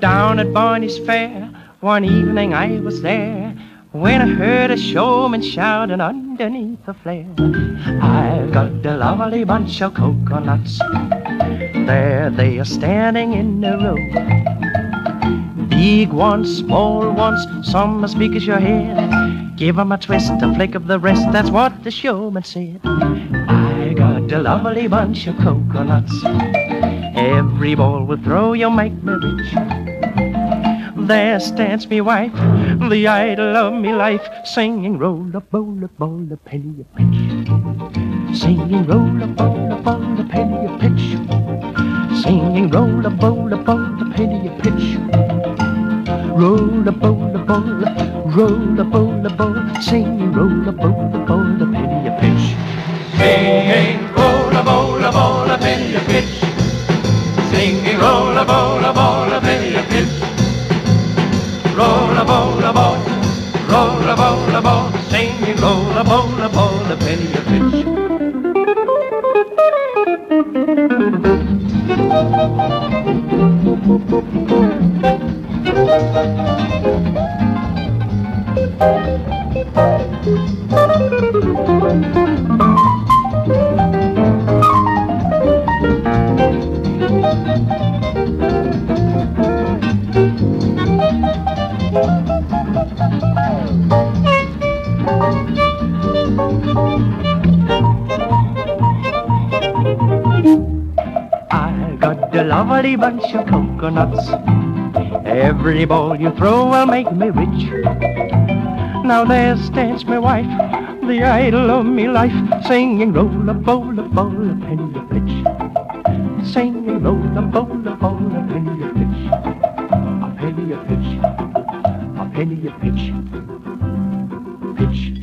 Down at Barney's Fair, one evening I was there when I heard a showman shouting underneath the flare. I've got a lovely bunch of coconuts. There they are standing in a row. Big ones, small ones, some as big as your head. Give 'em a twist, a flick of the wrist, that's what the showman said. I got a lovely bunch of coconuts. Every ball will throw, you'll make me rich. There stands me wife, the idol of me life, singing roll up, roll up, roll a penny a pitch. Singing roll up, roll up, roll a penny a pitch. Singing roll up, roll up, roll a penny a pitch. Roll up, roll up, roll up, roll up, roll up, roll, singing roll up, roll up, roll a penny a pitch. Singing roll a bowl a bowl a penny a pitch. Singing roll a bowl a bowl a penny a pitch. Roll a bowl a bowl, roll a bowl a bowl, singing roll a bowl a bowl a penny a pitch. Got a lovely bunch of coconuts. Every ball you throw will make me rich. Now there stands my wife, the idol of me life, singing roll a bowl a bowl a penny pitch. Singing roll a bowl a bowl a penny a pitch. A penny a pitch. A penny a pitch. Pitch.